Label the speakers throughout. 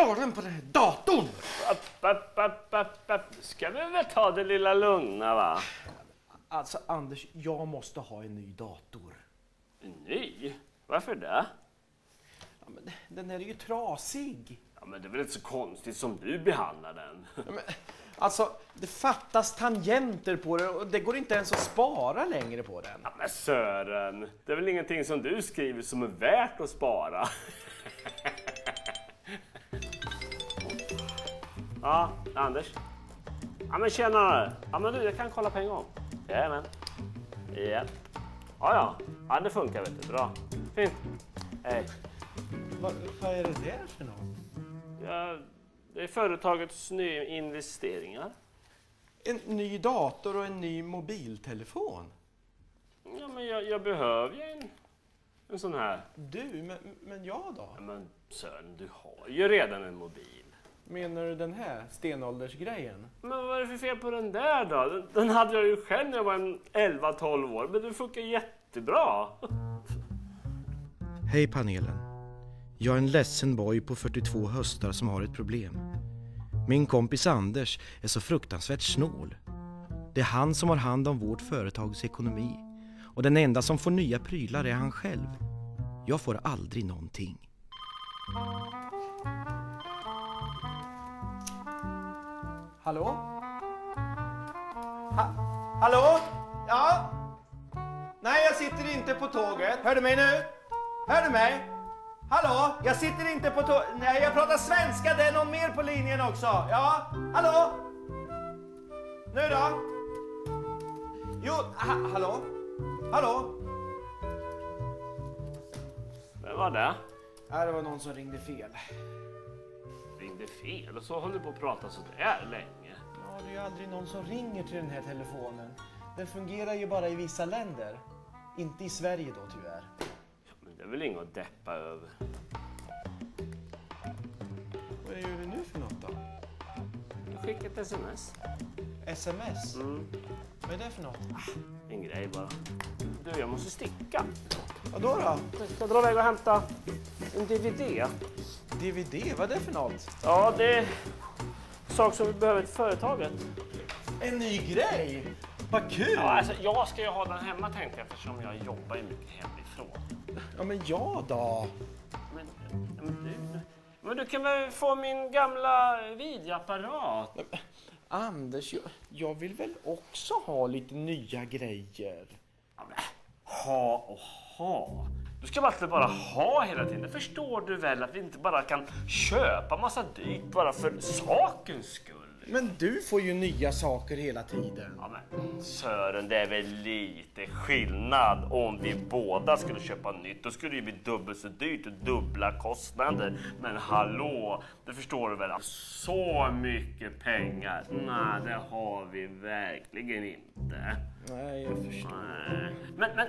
Speaker 1: dra den på den här datorn!
Speaker 2: App, app, app, app, app. Ska vi väl ta det lilla lugna va?
Speaker 1: Alltså Anders, jag måste ha en ny dator.
Speaker 2: Ny? Varför det?
Speaker 1: Ja, men den här är ju trasig.
Speaker 2: Ja, men det är väl inte så konstigt som du behandlar den.
Speaker 1: Ja, men, alltså, det fattas tangenter på det och det går inte ens att spara längre på den.
Speaker 2: Ja, men Sören, det är väl ingenting som du skriver som är värt att spara? Ja, Anders. Ja, men tjena! Ja, men du, jag kan kolla på en gång. Jajamän. Ja. Ja, ja. Ja, det funkar vet du. Bra. Fint. Hej.
Speaker 1: Vad, vad är det där för något?
Speaker 2: Ja, det är företagets nyinvesteringar.
Speaker 1: En ny dator och en ny mobiltelefon?
Speaker 2: Ja, men jag, jag behöver ju en, en sån här.
Speaker 1: Du, men, men jag då?
Speaker 2: Ja, men Sören, du har ju redan en mobil.
Speaker 1: Menar du den här stenåldersgrejen?
Speaker 2: Men vad är det för fel på den där då? Den, hade jag ju själv när jag var en 11-12 år, men den funkar jättebra.
Speaker 3: Hej panelen. Jag är en ledsen boy på 42 höstar som har ett problem. Min kompis Anders är så fruktansvärt snål. Det är han som har hand om vårt företags ekonomi och den enda som får nya prylar är han själv. Jag får aldrig någonting.
Speaker 1: Hallå? Ha hallå? Ja? Nej, jag sitter inte på tåget. Hör du mig nu? Hör du mig? Hallå? Jag sitter inte på tåget. Nej, jag pratar svenska. Det är någon mer på linjen också. Ja? Hallå? Nu då? Jo, ha hallå? Hallå?
Speaker 2: Vem var det?
Speaker 1: Nej, det var någon som ringde fel.
Speaker 2: Ringde fel och så håller du på att prata så där länge.
Speaker 1: Det är ju aldrig någon som ringer till den här telefonen. Den fungerar ju bara i vissa länder. Inte i Sverige då tyvärr.
Speaker 2: Ja, men det är väl inget att deppa över.
Speaker 1: Vad gör du nu för något då?
Speaker 2: Jag skickar ett sms.
Speaker 1: Sms?
Speaker 2: Mm,
Speaker 1: Vad är det för något?
Speaker 2: en grej bara. Du, jag måste sticka.
Speaker 1: Vadå då?
Speaker 2: Jag ska dra iväg och hämta en DVD.
Speaker 1: DVD? Vad är det för något?
Speaker 2: Ja, det sak som vi behöver till företaget.
Speaker 1: En ny grej? Vad kul!
Speaker 2: Ja, alltså, jag ska ju ha den hemma tänkte jag eftersom jag jobbar ju mycket hemifrån.
Speaker 1: Ja, men jag då?
Speaker 2: Men, men, du, men du kan väl få min gamla videoapparat?
Speaker 1: Anders, jag, jag vill väl också ha lite nya grejer.
Speaker 2: Ja, men, ha och ha. Du ska inte bara ha hela tiden. Det förstår du väl att vi inte bara kan köpa massa dyrt bara för sakens skull.
Speaker 1: Men du får ju nya saker hela tiden.
Speaker 2: Ja, men Sören, det är väl lite skillnad om vi båda skulle köpa nytt. Då skulle det ju bli dubbelt så dyrt och dubbla kostnader. Men hallå, det förstår du väl? Så mycket pengar, nej det har vi verkligen inte.
Speaker 1: Nej, jag förstår.
Speaker 2: Nej. Men, men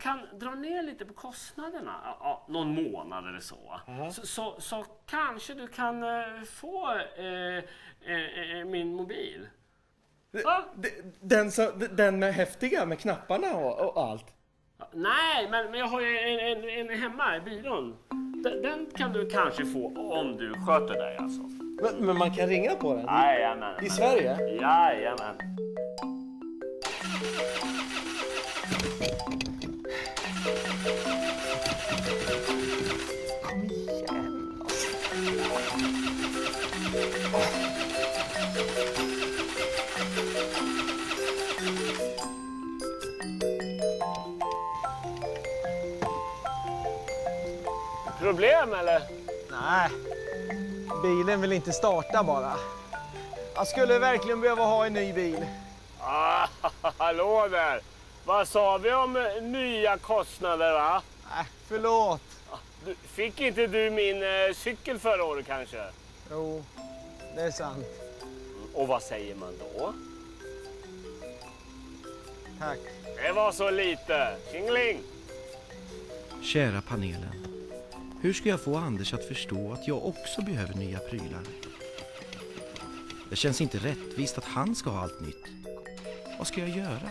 Speaker 2: kan dra ner lite på kostnaderna, ja, någon månad eller så, så, så, så kanske du kan eh, få eh, eh, eh, min mobil.
Speaker 1: Den, så, den med häftiga med knapparna och, och allt.
Speaker 2: Nej, men, men jag har ju en, en, en hemma i byrån. Den, den kan du kanske få om du sköter dig alltså.
Speaker 1: Men, men man kan ringa på den?
Speaker 2: Jajamän.
Speaker 1: I Sverige?
Speaker 2: Jajamän. Problem eller?
Speaker 4: Nej, bilen vill inte starta bara. Jag skulle verkligen behöva ha en ny bil.
Speaker 2: Ah, hallå där! Vad sa vi om eh, nya kostnader va?
Speaker 4: Nej, förlåt.
Speaker 2: Du, fick inte du min eh, cykel förra året kanske?
Speaker 4: Jo, det är sant.
Speaker 2: Och vad säger man då?
Speaker 4: Tack.
Speaker 2: Det var så lite. Tjingeling!
Speaker 3: Kära panelen. Hur ska jag få Anders att förstå att jag också behöver nya prylar? Det känns inte rättvist att han ska ha allt nytt. Vad ska jag göra?